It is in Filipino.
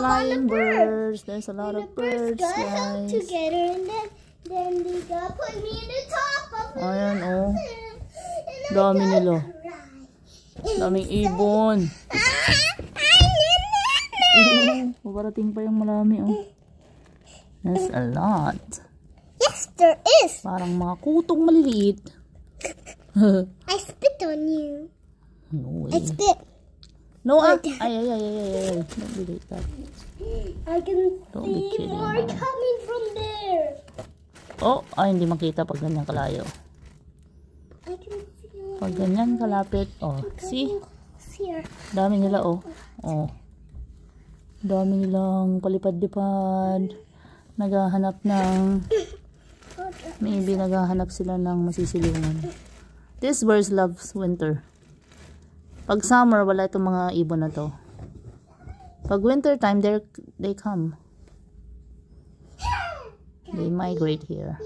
Flying on the bird. birds. There's a lot and of birds birds, got guys. together and then then they got put me in the top of the Ayan, oh. I Dami nila. Daming ibon. Paparating pa yung marami, oh. There's a lot. Yes, there is. Parang mga kutong maliliit. I spit on you. no I way. spit. No, ah. Ay, ay, ay, ay, ay, ay. Don't do that. I can Don't be see kidding, more Mom. coming from there. Oh, ay, hindi makita pag ganyan kalayo. I can see more Pag ganyan kalapit, oh. See? here. Dami nila, oh. Oh. Dami nilang palipad-lipad. Naghahanap ng, maybe naghahanap sila ng masisilungan. These birds loves winter. Pag summer, wala itong mga ibon na to. Pag winter time, they come. They migrate here.